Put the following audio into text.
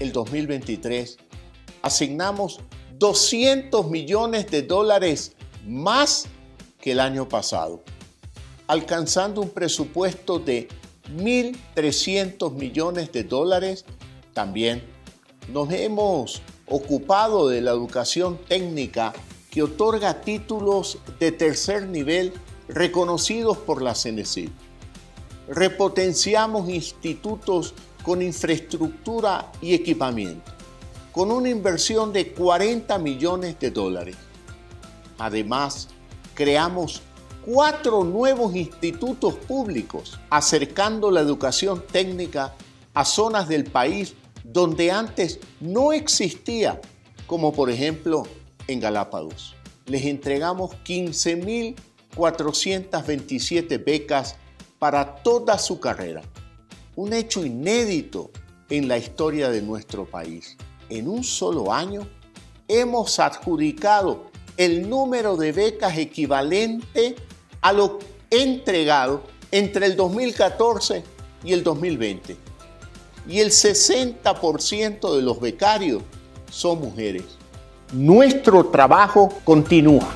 el 2023, asignamos 200 millones de dólares más que el año pasado, alcanzando un presupuesto de 1.300 millones de dólares. También nos hemos ocupado de la educación técnica que otorga títulos de tercer nivel reconocidos por la CENESID. Repotenciamos institutos con infraestructura y equipamiento, con una inversión de 40 millones de dólares. Además, creamos cuatro nuevos institutos públicos, acercando la educación técnica a zonas del país donde antes no existía, como por ejemplo en Galápagos. Les entregamos 15.427 becas para toda su carrera. Un hecho inédito en la historia de nuestro país. En un solo año hemos adjudicado el número de becas equivalente a lo entregado entre el 2014 y el 2020. Y el 60% de los becarios son mujeres. Nuestro trabajo continúa.